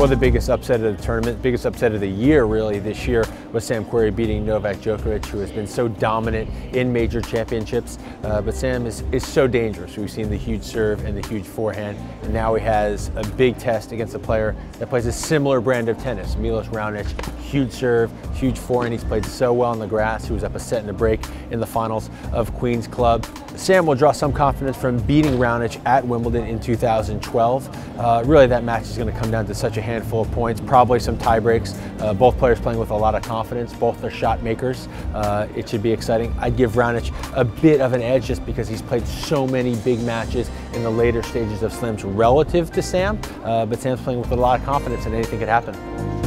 Well, the biggest upset of the tournament, biggest upset of the year really this year was Sam Querrey beating Novak Djokovic, who has been so dominant in major championships. Uh, but Sam is, is so dangerous. We've seen the huge serve and the huge forehand, and now he has a big test against a player that plays a similar brand of tennis, Milos Raonic. Huge serve, huge forehand. He's played so well on the grass. He was up a set and a break in the finals of Queen's Club. Sam will draw some confidence from beating Raonic at Wimbledon in 2012. Uh, really, that match is going to come down to such a handful of points, probably some tie breaks. Uh, both players playing with a lot of confidence. Both are shot makers. Uh, it should be exciting. I'd give Raonic a bit of an edge just because he's played so many big matches in the later stages of Slams relative to Sam. Uh, but Sam's playing with a lot of confidence and anything could happen.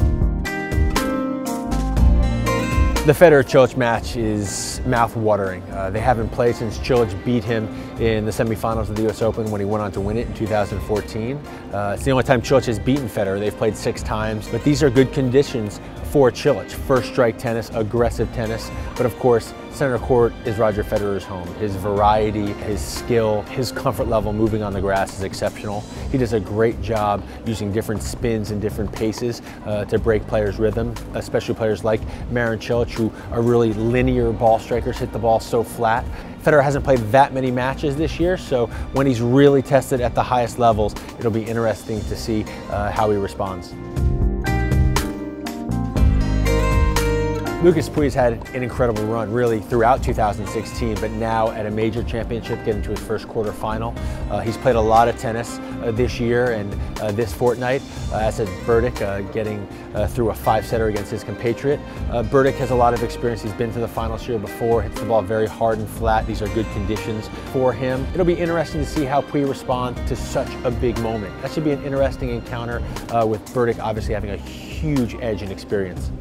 The Federer Cilic match is mouth-watering. Uh, they haven't played since Cilic beat him in the semifinals of the U.S. Open when he went on to win it in 2014. Uh, it's the only time Cilic has beaten Federer. They've played six times, but these are good conditions for Cilic. First strike tennis, aggressive tennis, but of course, center court is Roger Federer's home. His variety, his skill, his comfort level moving on the grass is exceptional. He does a great job using different spins and different paces uh, to break players' rhythm, especially players like Marin Cilic, who are really linear ball strikers, hit the ball so flat. Federer hasn't played that many matches this year, so when he's really tested at the highest levels, it'll be interesting to see uh, how he responds. Lucas Pouille's had an incredible run really throughout 2016, but now at a major championship, getting to his first quarterfinal. Uh, he's played a lot of tennis uh, this year and uh, this fortnight. Uh, as a Berdych, uh, getting uh, through a five-setter against his compatriot. Berdych has a lot of experience. He's been to the finals here before, hits the ball very hard and flat. These are good conditions for him. It'll be interesting to see how Pouille responds to such a big moment. That should be an interesting encounter with Berdych obviously having a huge edge in experience.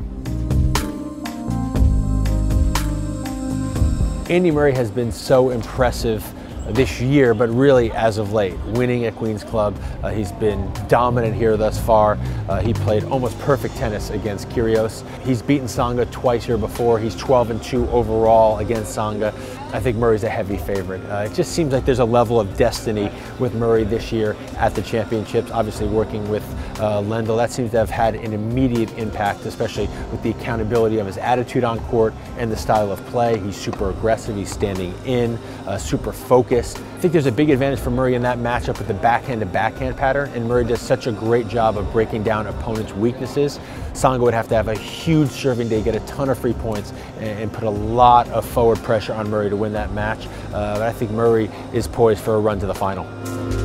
Andy Murray has been so impressive this year, but really as of late, winning at Queen's Club. Uh, he's been dominant here thus far. Uh, he played almost perfect tennis against Kyrgios. He's beaten Tsonga twice here before. He's 12 and 2 overall against Tsonga. I think Murray's a heavy favorite. Uh, it just seems like there's a level of destiny with Murray this year at the championships. Obviously, working with uh, Lendl, that seems to have had an immediate impact, especially with the accountability of his attitude on court and the style of play. He's super aggressive. He's standing in, uh, super focused. I think there's a big advantage for Murray in that matchup with the backhand to backhand pattern, and Murray does such a great job of breaking down opponents' weaknesses. Tsonga would have to have a huge serving day, get a ton of free points, and, and put a lot of forward pressure on Murray to win that match. Uh, but I think Murray is poised for a run to the final.